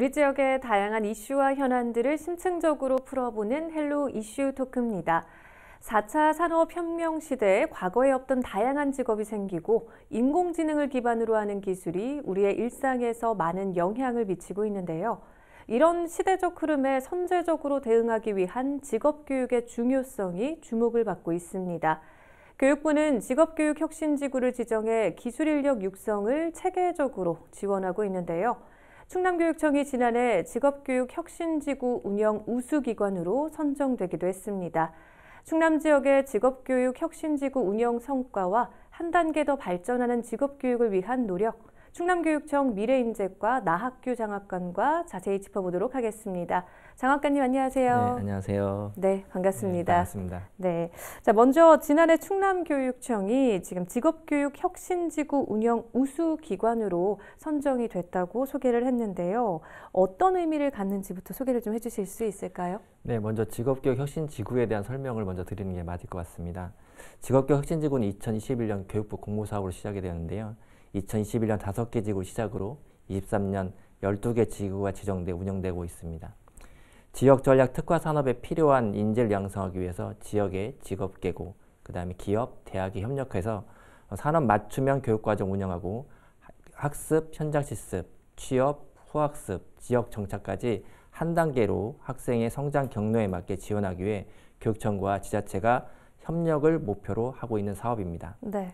우리 지역의 다양한 이슈와 현안들을 심층적으로 풀어보는 헬로 이슈 토크입니다. 4차 산업혁명 시대에 과거에 없던 다양한 직업이 생기고 인공지능을 기반으로 하는 기술이 우리의 일상에서 많은 영향을 미치고 있는데요. 이런 시대적 흐름에 선제적으로 대응하기 위한 직업교육의 중요성이 주목을 받고 있습니다. 교육부는 직업교육 혁신지구를 지정해 기술 인력 육성을 체계적으로 지원하고 있는데요. 충남교육청이 지난해 직업교육 혁신지구 운영 우수기관으로 선정되기도 했습니다. 충남 지역의 직업교육 혁신지구 운영 성과와 한 단계 더 발전하는 직업교육을 위한 노력, 충남교육청 미래인재과 나학규 장학관과 자세히 짚어보도록 하겠습니다. 장학관님 안녕하세요. 네, 안녕하세요. 네, 반갑습니다. 네, 반갑습니다. 네. 자, 먼저 지난해 충남교육청이 지금 직업교육 혁신지구 운영 우수 기관으로 선정이 됐다고 소개를 했는데요. 어떤 의미를 갖는지부터 소개를 좀 해주실 수 있을까요? 네, 먼저 직업교육 혁신지구에 대한 설명을 먼저 드리는 게 맞을 것 같습니다. 직업교육 혁신지구는 2021년 교육부 공모사업으로 시작이 되었는데요. 2021년 5개 지구를 시작으로 23년 12개 지구가 지정돼 운영되고 있습니다. 지역 전략 특화 산업에 필요한 인재를 양성하기 위해서 지역의 직업 계고, 그 다음에 기업, 대학이 협력해서 산업 맞춤형 교육과정 운영하고 학습, 현장 실습, 취업, 후학습, 지역 정착까지 한 단계로 학생의 성장 경로에 맞게 지원하기 위해 교육청과 지자체가 협력을 목표로 하고 있는 사업입니다. 네.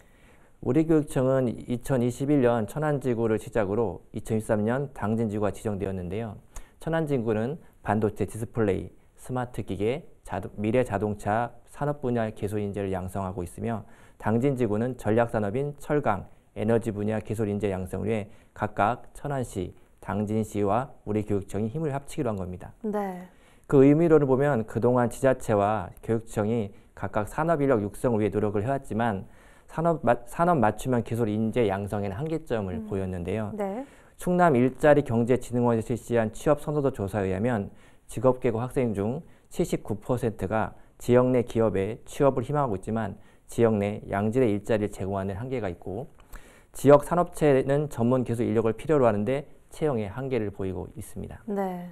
우리 교육청은 2021년 천안지구를 시작으로 2023년 당진지구가 지정되었는데요. 천안지구는 반도체 디스플레이, 스마트 기계, 자도, 미래 자동차 산업 분야 기술 인재를 양성하고 있으며 당진지구는 전략산업인 철강, 에너지 분야 기술 인재 양성을 위해 각각 천안시, 당진시와 우리 교육청이 힘을 합치기로 한 겁니다. 네. 그 의미로를 보면 그동안 지자체와 교육청이 각각 산업 인력 육성을 위해 노력을 해왔지만 산업, 산업 맞춤형 기술 인재 양성에는 한계점을 음. 보였는데요. 네. 충남 일자리 경제진흥원에서 실시한 취업 선호도 조사에 의하면 직업계고 학생 중 79%가 지역 내 기업에 취업을 희망하고 있지만 지역 내 양질의 일자리를 제공하는 한계가 있고 지역 산업체는 전문 기술 인력을 필요로 하는데 채용에 한계를 보이고 있습니다. 네.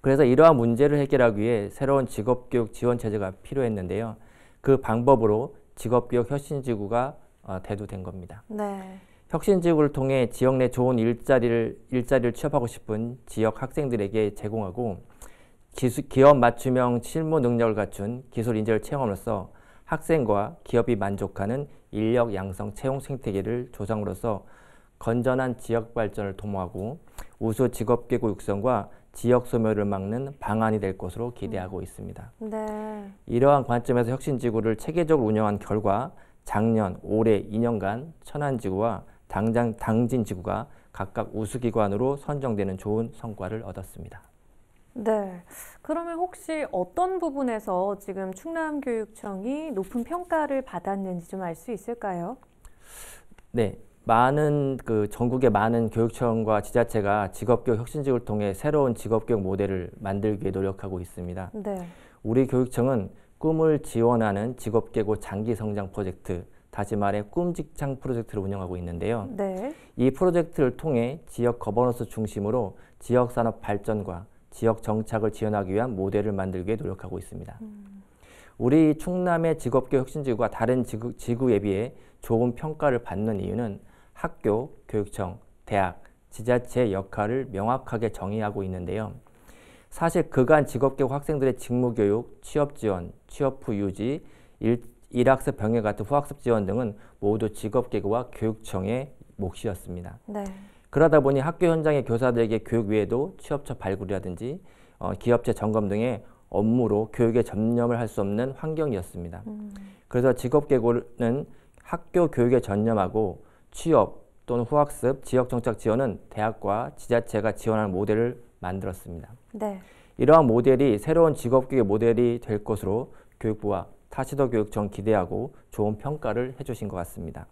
그래서 이러한 문제를 해결하기 위해 새로운 직업교육 지원 체제가 필요했는데요. 그 방법으로 직업교육 혁신지구가 어, 대두된 겁니다. 네. 혁신지구를 통해 지역 내 좋은 일자리를 일자리를 취업하고 싶은 지역 학생들에게 제공하고 기수, 기업 맞춤형 실무 능력을 갖춘 기술 인재를 채용함으로써 학생과 기업이 만족하는 인력 양성 채용 생태계를 조성으로써 건전한 지역 발전을 도모하고 우수 직업 계고 육성과 지역 소멸을 막는 방안이 될 것으로 기대하고 있습니다. 네. 이러한 관점에서 혁신지구를 체계적으로 운영한 결과 작년, 올해 2년간 천안지구와 당장 당진지구가 각각 우수기관으로 선정되는 좋은 성과를 얻었습니다. 네. 그러면 혹시 어떤 부분에서 지금 충남교육청이 높은 평가를 받았는지 좀 알 수 있을까요? 네. 많은 그 전국의 많은 교육청과 지자체가 직업교육 혁신직을 통해 새로운 직업교육 모델을 만들기 위해 노력하고 있습니다. 네. 우리 교육청은 꿈을 지원하는 직업계고 장기 성장 프로젝트, 다시 말해 꿈직장 프로젝트를 운영하고 있는데요. 네. 이 프로젝트를 통해 지역 거버넌스 중심으로 지역 산업 발전과 지역 정착을 지원하기 위한 모델을 만들기 위해 노력하고 있습니다. 음. 우리 충남의 직업교육 혁신지구가 다른 지구, 지구에 비해 좋은 평가를 받는 이유는 학교, 교육청, 대학, 지자체의 역할을 명확하게 정의하고 있는데요. 사실 그간 직업계고 학생들의 직무교육, 취업지원, 취업 후 유지, 일, 일학습 병행 같은 후학습 지원 등은 모두 직업계고와 교육청의 몫이었습니다. 네. 그러다 보니 학교 현장의 교사들에게 교육 외에도 취업처 발굴이라든지 어, 기업체 점검 등의 업무로 교육에 전념을 할 수 없는 환경이었습니다. 음. 그래서 직업계고는 학교 교육에 전념하고 취업 또는 후학습, 지역 정착 지원은 대학과 지자체가 지원하는 모델을 만들었습니다. 네. 이러한 모델이 새로운 직업교육 모델이 될 것으로 교육부와 타시도 교육청 기대하고 좋은 평가를 해주신 것 같습니다.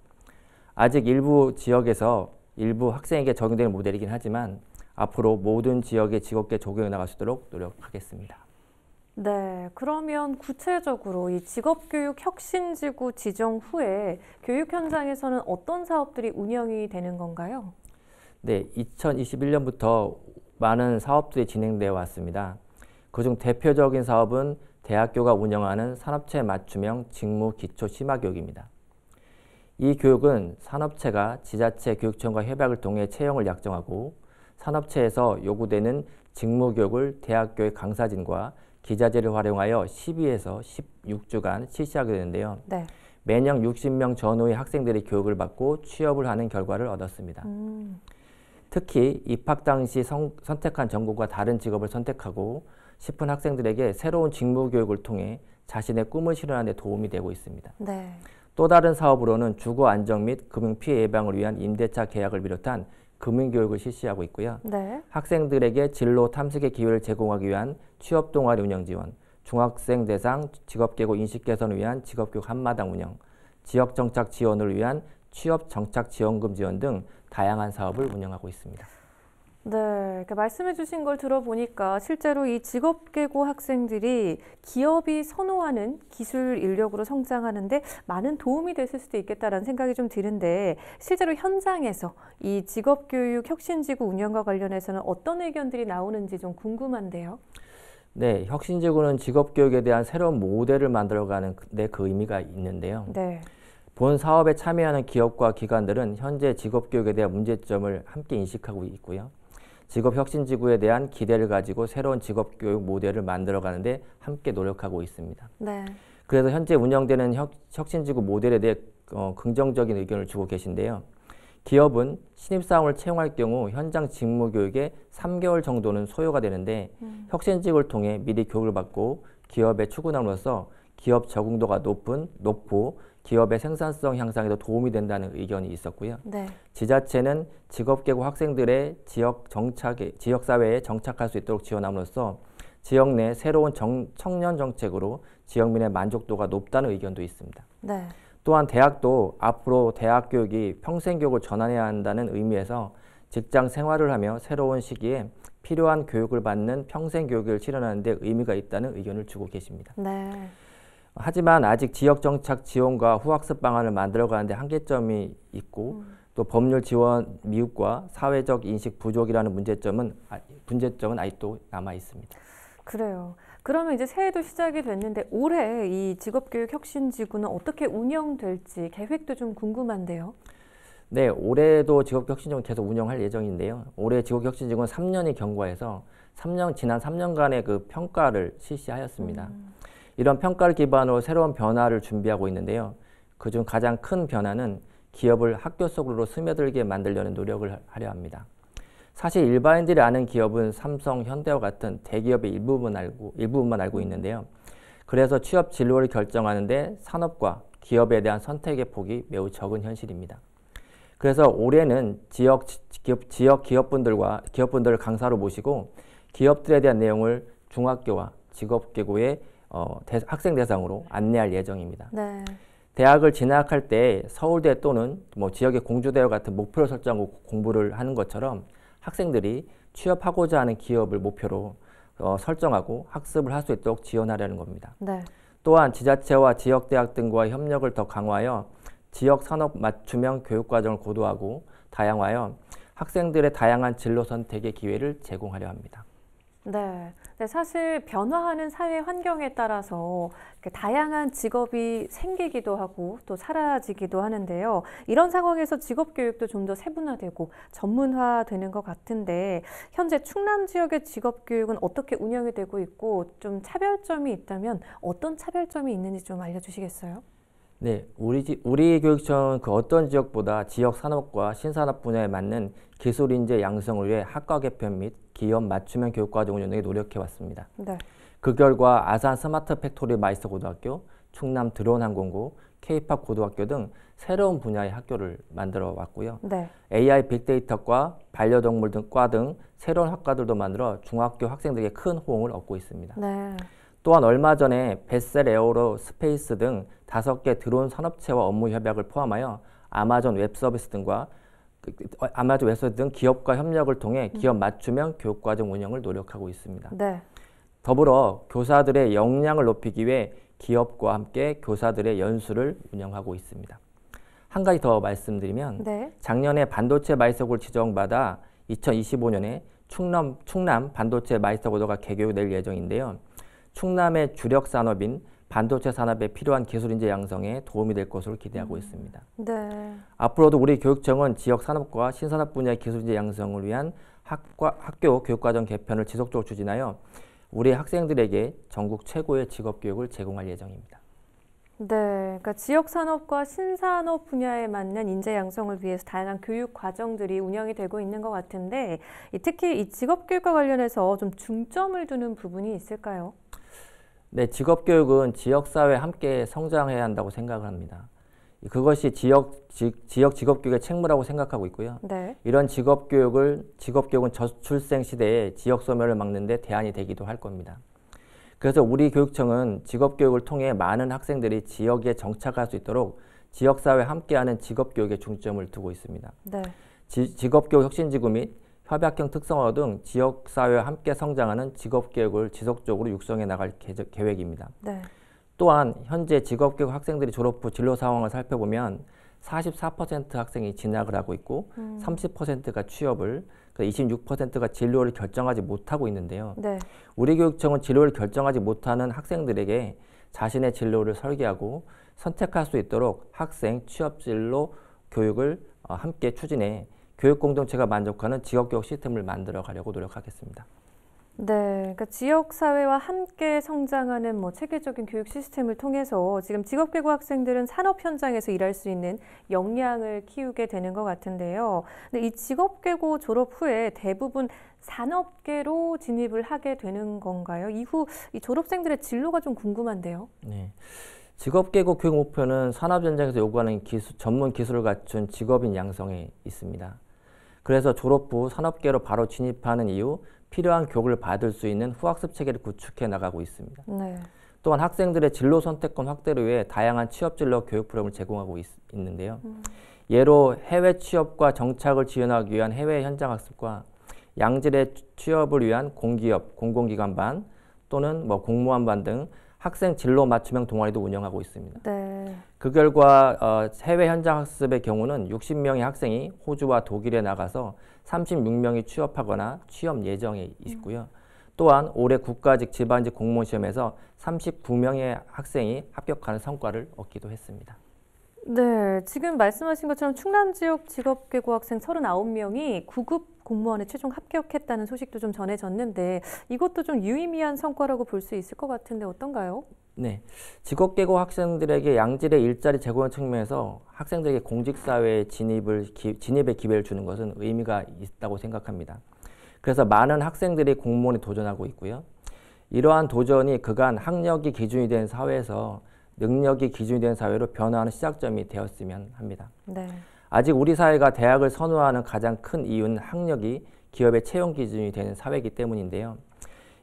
아직 일부 지역에서 일부 학생에게 적용되는 모델이긴 하지만 앞으로 모든 지역의 직업계 적용해 나갈 수 있도록 노력하겠습니다. 네, 그러면 구체적으로 이 직업교육 혁신지구 지정 후에 교육 현장에서는 어떤 사업들이 운영이 되는 건가요? 네, 2021년부터 많은 사업들이 진행되어 왔습니다. 그중 대표적인 사업은 대학교가 운영하는 산업체 맞춤형 직무 기초 심화 교육입니다. 이 교육은 산업체가 지자체 교육청과 협약을 통해 채용을 약정하고 산업체에서 요구되는 직무 교육을 대학교의 강사진과 기자재를 활용하여 12에서 16주간 실시하게 되는데요. 네. 매년 60명 전후의 학생들이 교육을 받고 취업을 하는 결과를 얻었습니다. 음, 특히 입학 당시 성- 선택한 전공과 다른 직업을 선택하고 싶은 학생들에게 새로운 직무 교육을 통해 자신의 꿈을 실현하는 데 도움이 되고 있습니다. 네. 또 다른 사업으로는 주거 안정 및 금융 피해 예방을 위한 임대차 계약을 비롯한 금융 교육을 실시하고 있고요. 네. 학생들에게 진로 탐색의 기회를 제공하기 위한 취업 동아리 운영 지원, 중학생 대상 직업 계고 인식 개선을 위한 직업 교육 한마당 운영, 지역 정착 지원을 위한 취업 정착 지원금 지원 등 다양한 사업을 운영하고 있습니다. 네, 이렇게 말씀해 주신 걸 들어보니까 실제로 이 직업계고 학생들이 기업이 선호하는 기술 인력으로 성장하는데 많은 도움이 됐을 수도 있겠다라는 생각이 좀 드는데 실제로 현장에서 이 직업교육 혁신지구 운영과 관련해서는 어떤 의견들이 나오는지 좀 궁금한데요. 네, 혁신지구는 직업 교육에 대한 새로운 모델을 만들어가는 데 그 의미가 있는데요. 네, 본 사업에 참여하는 기업과 기관들은 현재 직업 교육에 대한 문제점을 함께 인식하고 있고요. 직업 혁신 지구에 대한 기대를 가지고 새로운 직업 교육 모델을 만들어 가는데 함께 노력하고 있습니다. 네, 그래서 현재 운영되는 혁, 혁신지구 모델에 대해 어, 긍정적인 의견을 주고 계신데요. 기업은 신입사원을 채용할 경우 현장 직무 교육에 3개월 정도는 소요가 되는데 음. 혁신직을 통해 미리 교육을 받고 기업에 출근함으로써 기업 적응도가 높은 높고 기업의 생산성 향상에도 도움이 된다는 의견이 있었고요. 네, 지자체는 직업계고 학생들의 지역 정착에 지역 사회에 정착할 수 있도록 지원함으로써 지역 내 새로운 정, 청년 정책으로 지역민의 만족도가 높다는 의견도 있습니다. 네, 또한 대학도 앞으로 대학 교육이 평생 교육을 전환해야 한다는 의미에서 직장 생활을 하며 새로운 시기에 필요한 교육을 받는 평생 교육을 실현하는 데 의미가 있다는 의견을 주고 계십니다. 네, 하지만 아직 지역 정착 지원과 후학습 방안을 만들어 가는데 한계점이 있고 음. 또 법률 지원 미흡과 사회적 인식 부족이라는 문제점은 아- 문제점은 아직도 남아 있습니다. 그래요. 그러면 이제 새해도 시작이 됐는데 올해 이 직업교육 혁신지구는 어떻게 운영될지 계획도 좀 궁금한데요. 네, 올해도 직업혁신지원 계속 운영할 예정인데요. 올해 직업혁신지원 3년이 경과해서 3년 지난 3년간의 그 평가를 실시하였습니다. 이런 평가를 기반으로 새로운 변화를 준비하고 있는데요. 그중 가장 큰 변화는 기업을 학교 속으로 스며들게 만들려는 노력을 하- 하려 합니다. 사실 일반인들이 아는 기업은 삼성, 현대와 같은 대기업의 일부분 알고 일부분만 알고 있는데요. 그래서 취업 진로를 결정하는데 산업과 기업에 대한 선택의 폭이 매우 적은 현실입니다. 그래서 올해는 지역 지- 기업, 지역 기업분들과 기업분들을 강사로 모시고 기업들에 대한 내용을 중학교와 직업계고의 어, 대- 학생 대상으로 안내할 예정입니다. 네, 대학을 진학할 때 서울대 또는 뭐 지역의 공주대와 같은 목표를 설정하고 공부를 하는 것처럼 학생들이 취업하고자 하는 기업을 목표로 어, 설정하고 학습을 할 수 있도록 지원하려는 겁니다. 네, 또한 지자체와 지역 대학 등과의 협력을 더 강화하여 지역 산업 맞춤형 교육 과정을 고도하고 다양화하여 학생들의 다양한 진로 선택의 기회를 제공하려 합니다. 네. 네, 사실 변화하는 사회 환경에 따라서 다양한 직업이 생기기도 하고 또 사라지기도 하는데요. 이런 상황에서 직업 교육도 좀 더 세분화되고 전문화되는 것 같은데 현재 충남 지역의 직업 교육은 어떻게 운영이 되고 있고 좀 차별점이 있다면 어떤 차별점이 있는지 좀 알려주시겠어요? 네, 우리 지, 우리 교육청은 그 어떤 지역보다 지역 산업과 신산업 분야에 맞는 기술 인재 양성을 위해 학과 개편 및 기업 맞춤형 교육 과정 운영에 노력해 왔습니다. 네, 그 결과 아산 스마트 팩토리 마이스터 고등학교, 충남 드론 항공고, K-팝 고등학교 등 새로운 분야의 학교를 만들어 왔고요. 네, AI 빅데이터과 반려동물 등과 등 새로운 학과들도 만들어 중학교 학생들에게 큰 호응을 얻고 있습니다. 네, 또한 얼마 전에 베셀 에어로 스페이스 등 다섯 개 드론 산업체와 업무 협약을 포함하여 아마존 웹 서비스 등과 그- 그- 어, 아마존 웹 서비스 등 기업과 협력을 통해 기업 맞춤형 교육과정 운영을 노력하고 있습니다. 네, 더불어 교사들의 역량을 높이기 위해 기업과 함께 교사들의 연수를 운영하고 있습니다. 한 가지 더 말씀드리면 네, 작년에 반도체 마이스터고를 지정받아 2025년에 충남, 충남 반도체 마이스터고가 개교될 예정인데요. 충남의 주력 산업인 반도체 산업에 필요한 기술 인재 양성에 도움이 될 것으로 기대하고 있습니다. 네. 앞으로도 우리 교육청은 지역 산업과 신산업 분야의 기술 인재 양성을 위한 학과, 학교 교육과정 개편을 지속적으로 추진하여 우리 학생들에게 전국 최고의 직업 교육을 제공할 예정입니다. 네, 그러니까 지역 산업과 신산업 분야에 맞는 인재 양성을 위해서 다양한 교육 과정들이 운영이 되고 있는 것 같은데 이 특히 이 직업 교육과 관련해서 좀 중점을 두는 부분이 있을까요? 네, 직업 교육은 지역 사회 함께 성장해야 한다고 생각을 합니다. 그것이 지역 지, 지역 직업 교육의 책무라고 생각하고 있고요. 네. 이런 직업 교육을 직업 교육은 저출생 시대에 지역 소멸을 막는 데 대안이 되기도 할 겁니다. 그래서 우리 교육청은 직업 교육을 통해 많은 학생들이 지역에 정착할 수 있도록 지역 사회 함께하는 직업 교육에 중점을 두고 있습니다. 네. 지, 직업 교육 혁신지구 및 협약형 특성화 등 지역 사회와 함께 성장하는 직업 교육을 지속적으로 육성해 나갈 계- 계획입니다. 네. 또한 현재 직업교육 학생들이 졸업 후 진로 상황을 살펴보면 44% 학생이 진학을 하고 있고 음. 30%가 취업을 26%가 진로를 결정하지 못하고 있는데요. 네. 우리 교육청은 진로를 결정하지 못하는 학생들에게 자신의 진로를 설계하고 선택할 수 있도록 학생 취업 진로 교육을 어, 함께 추진해 교육 공동체가 만족하는 직업교육 시스템을 만들어 가려고 노력하겠습니다. 네, 그러니까 지역 사회와 함께 성장하는 뭐 체계적인 교육 시스템을 통해서 지금 직업계고 학생들은 산업 현장에서 일할 수 있는 역량을 키우게 되는 것 같은데요. 근데 이 직업계고 졸업 후에 대부분 산업계로 진입을 하게 되는 건가요? 이후 이 졸업생들의 진로가 좀 궁금한데요. 네. 직업계고 교육 목표는 산업 현장에서 요구하는 기술, 전문 기술을 갖춘 직업인 양성에 있습니다. 그래서 졸업 후 산업계로 바로 진입하는 이후 필요한 교육을 받을 수 있는 후학습 체계를 구축해 나가고 있습니다. 네. 또한 학생들의 진로 선택권 확대를 위해 다양한 취업 진로 교육 프로그램을 제공하고 있, 는데요 예로 해외 취업과 정착을 지원하기 위한 해외 현장 학습과 양질의 취업을 위한 공기업, 공공기관 반 또는 뭐 공무원 반 등 학생 진로 맞춤형 동아리도 운영하고 있습니다. 네. 그 결과 어, 해외 현장 학습의 경우는 60명의 학생이 호주와 독일에 나가서 36명이 취업하거나 취업 예정에 있고요. 또한 올해 국가직 지방직 공무원 시험에서 39명의 학생이 합격하는 성과를 얻기도 했습니다. 네, 지금 말씀하신 것처럼 충남 지역 직업계고 학생 39명이 9급 공무원에 최종 합격했다는 소식도 좀 전해졌는데 이것도 좀 유의미한 성과라고 볼 수 있을 것 같은데 어떤가요? 네, 직업계고 학생들에게 양질의 일자리 제공 측면에서 학생들에게 공직사회에 진입을 기, 진입의 기회를 주는 것은 의미가 있다고 생각합니다. 그래서 많은 학생들이 공무원에 도전하고 있고요. 이러한 도전이 그간 학력이 기준이 된 사회에서 능력이 기준이 된 사회로 변화하는 시작점이 되었으면 합니다. 네. 아직 우리 사회가 대학을 선호하는 가장 큰 이유는 학력이 기업의 채용 기준이 되는 사회이기 때문인데요.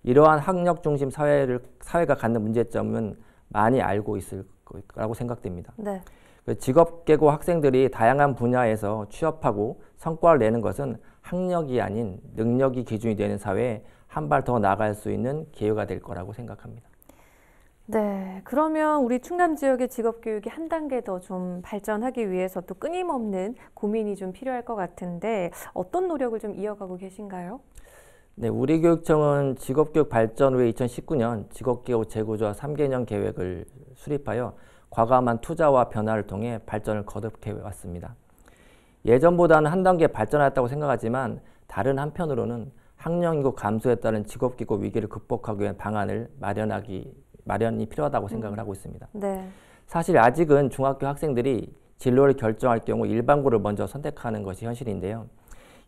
이러한 학력 중심 사회를 사회가 갖는 문제점은 많이 알고 있을 거라고 생각됩니다. 네. 그 직업계고 학생들이 다양한 분야에서 취업하고 성과를 내는 것은 학력이 아닌 능력이 기준이 되는 사회에 한 발 더 나아갈 수 있는 기회가 될 거라고 생각합니다. 네. 그러면 우리 충남 지역의 직업 교육이 한 단계 더 좀 발전하기 위해서 또 끊임없는 고민이 좀 필요할 것 같은데 어떤 노력을 좀 이어가고 계신가요? 네, 우리 교육청은 직업 교육 발전 후에 2019년 직업 교육 재구조화 3개년 계획을 수립하여 과감한 투자와 변화를 통해 발전을 거듭해 왔습니다. 예전보다는 한 단계 발전했다고 생각하지만 다른 한편으로는 학령 인구 감소에 따른 직업기고 위기를 극복하기 위한 방안을 마련하기 마련이 필요하다고 생각을 하고 있습니다. 네. 사실 아직은 중학교 학생들이 진로를 결정할 경우 일반고를 먼저 선택하는 것이 현실인데요.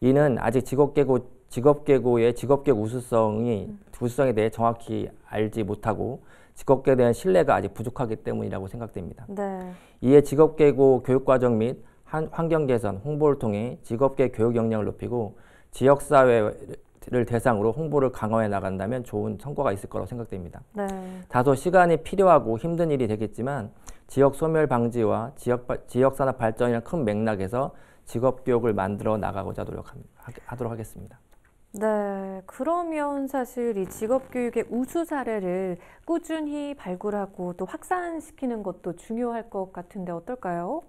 이는 아직 직업계고 직업계고의 직업계고 우수성이 우수성에 대해 정확히 알지 못하고 직업계에 대한 신뢰가 아직 부족하기 때문이라고 생각됩니다. 네. 이에 직업계고 교육과정 및 한- 환경 개선, 홍보를 통해 직업계 교육 역량을 높이고 지역사회 를 대상으로 홍보를 강화해 나간다면 좋은 성과가 있을 거라고 생각됩니다. 네. 다소 시간이 필요하고 힘든 일이 되겠지만 지역 소멸 방지와 지역 바- 지역 산업 발전이라는 큰 맥락에서 직업 교육을 만들어 나가고자 노력하도록 하겠습니다. 네, 그러면 사실 이 직업 교육의 우수 사례를 꾸준히 발굴하고 또 확산시키는 것도 중요할 것 같은데 어떨까요?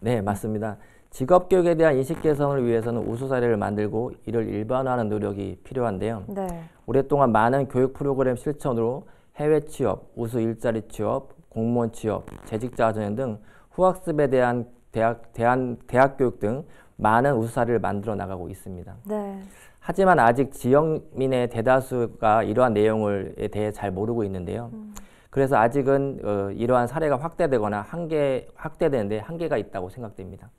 네, 맞습니다. 직업 교육에 대한 인식 개선을 위해서는 우수 사례를 만들고 이를 일반화하는 노력이 필요한데요. 네. 오랫동안 많은 교육 프로그램 실천으로 해외 취업, 우수 일자리 취업, 공무원 취업, 재직자 전형 등 후학습에 대한 대학, 대한, 대학 교육 등 많은 우수 사례를 만들어 나가고 있습니다. 네. 하지만 아직 지역민의 대다수가 이러한 내용에 대해 잘 모르고 있는데요. 그래서 아직은 어, 이러한 사례가 확대되거나 한계 확대되는데 한계가 있다고 생각됩니다.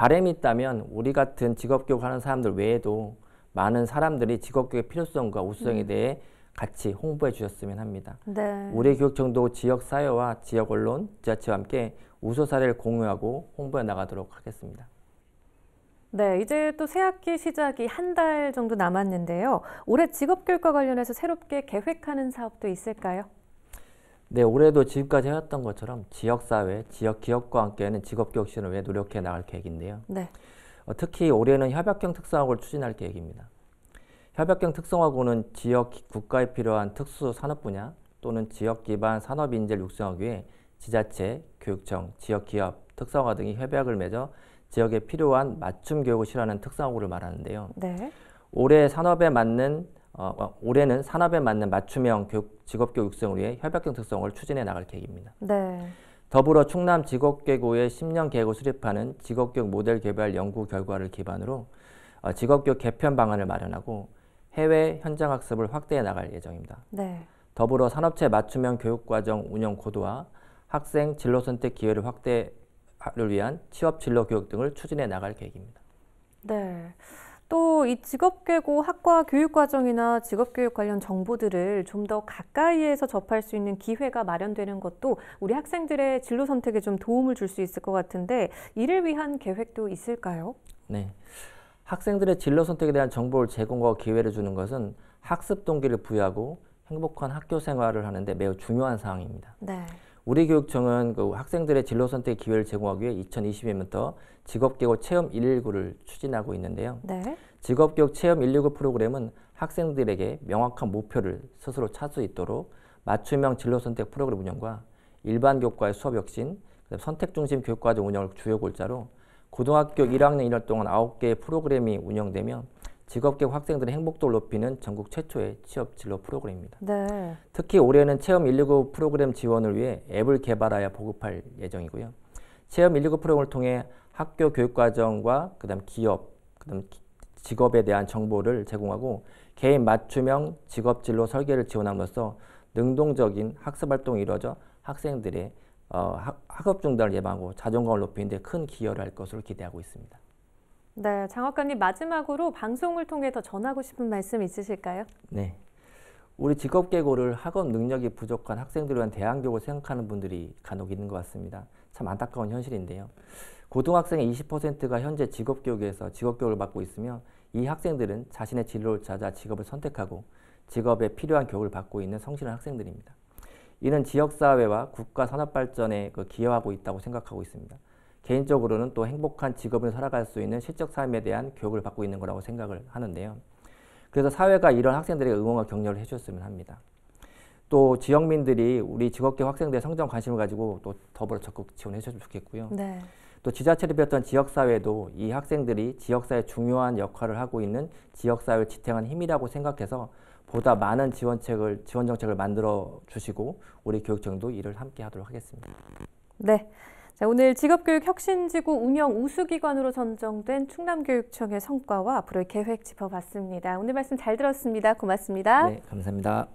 바람이 있다면 우리 같은 직업교육하는 사람들 외에도 많은 사람들이 직업교육의 필요성과 우수성에 대해 같이 홍보해 주셨으면 합니다. 네. 우리 교육청도 지역 사회와 지역 언론, 지자체와 함께 우수 사례를 공유하고 홍보해 나가도록 하겠습니다. 네, 이제 또 새학기 시작이 한 달 정도 남았는데요. 올해 직업교육과 관련해서 새롭게 계획하는 사업도 있을까요? 네, 올해도 지금까지 해왔던 것처럼 지역사회, 지역 기업과 함께하는 직업교육 실현을 위해 노력해 나갈 계획인데요. 네. 어, 특히 올해는 협약형 특성화고를 추진할 계획입니다. 협약형 특성화고는 지역 기- 국가에 필요한 특수 산업 분야 또는 지역 기반 산업 인재를 육성하기 위해 지자체, 교육청, 지역 기업, 특성화 등이 협약을 맺어 지역에 필요한 맞춤 교육을 실현하는 특성화고를 말하는데요. 네. 올해 산업에 맞는 어, 어, 올해는 산업에 맞는 맞춤형 교육, 직업교육 육성을 위해 협약형 특성을 추진해 나갈 계획입니다. 네. 더불어 충남 직업계고의 10년 계획을 수립하는 직업교육 모델 개발 연구 결과를 기반으로 어, 직업교육 개편 방안을 마련하고 해외 현장 학습을 확대해 나갈 예정입니다. 네. 더불어 산업체 맞춤형 교육과정 운영 코드와 학생 진로 선택 기회를 확대를 위한 취업 진로 교육 등을 추진해 나갈 계획입니다. 네. 또 이 직업계고 학과 교육 과정이나 직업교육 관련 정보들을 좀 더 가까이에서 접할 수 있는 기회가 마련되는 것도 우리 학생들의 진로 선택에 좀 도움을 줄 수 있을 것 같은데 이를 위한 계획도 있을까요? 네. 학생들의 진로 선택에 대한 정보를 제공하고 기회를 주는 것은 학습 동기를 부여하고 행복한 학교 생활을 하는데 매우 중요한 사항입니다. 네. 우리 교육청은 그 학생들의 진로 선택 기회를 제공하기 위해 2020년부터 직업계고 체험 119를 추진하고 있는데요. 네. 직업교육 체험 119 프로그램은 학생들에게 명확한 목표를 스스로 찾을 수 있도록 맞춤형 진로 선택 프로그램 운영과 일반 교과의 수업 혁신, 선택 중심 교육 과정 운영을 주요 골자로 고등학교 1학년 1년 동안 9개의 프로그램이 운영되며 직업교육 학생들의 행복도를 높이는 전국 최초의 취업 진로 프로그램입니다. 네. 특히 올해는 체험 119 프로그램 지원을 위해 앱을 개발하여 보급할 예정이고요. 체험 119 프로그램을 통해 학교 교육과정과 그다음 기업, 그다음 기- 직업에 대한 정보를 제공하고 개인 맞춤형 직업 진로 설계를 지원함으로써 능동적인 학습 활동이 이루어져 학생들의 어, 학, 학업 중단을 예방하고 자존감을 높이는 데 큰 기여를 할 것으로 기대하고 있습니다. 네. 장 학관님 마지막으로 방송을 통해 더 전하고 싶은 말씀 있으실까요? 네. 우리 직업계고를 학업 능력이 부족한 학생들을 위한 대안교육을 생각하는 분들이 간혹 있는 것 같습니다. 참 안타까운 현실인데요. 고등학생의 20%가 현재 직업교육에서 직업교육을 받고 있으며 이 학생들은 자신의 진로를 찾아 직업을 선택하고 직업에 필요한 교육을 받고 있는 성실한 학생들입니다. 이는 지역사회와 국가 산업발전에 그 기여하고 있다고 생각하고 있습니다. 개인적으로는 또 행복한 직업을 살아갈 수 있는 실적 삶에 대한 교육을 받고 있는 거라고 생각을 하는데요. 그래서 사회가 이런 학생들에게 응원과 격려를 해주셨으면 합니다. 또 지역민들이 우리 직업교육 학생들의 성장 관심을 가지고 또 더불어 적극 지원해 주셨으면 좋겠고요. 네. 또 지자체를 비롯한 지역사회도 이 학생들이 지역사회 중요한 역할을 하고 있는 지역사회를 지탱한 힘이라고 생각해서 보다 많은 지원책을 지원 정책을 만들어 주시고 우리 교육청도 이를 함께 하도록 하겠습니다. 네. 자, 오늘 직업교육 혁신지구 운영 우수기관으로 선정된 충남교육청의 성과와 앞으로의 계획 짚어봤습니다. 오늘 말씀 잘 들었습니다. 고맙습니다. 네, 감사합니다.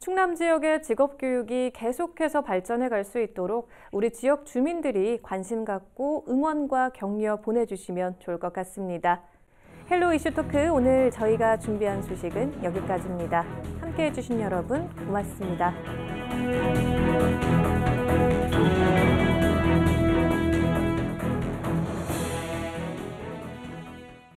충남 지역의 직업 교육이 계속해서 발전해 갈 수 있도록 우리 지역 주민들이 관심 갖고 응원과 격려 보내주시면 좋을 것 같습니다. 헬로 이슈 토크 오늘 저희가 준비한 소식은 여기까지입니다. 함께 해주신 여러분 고맙습니다.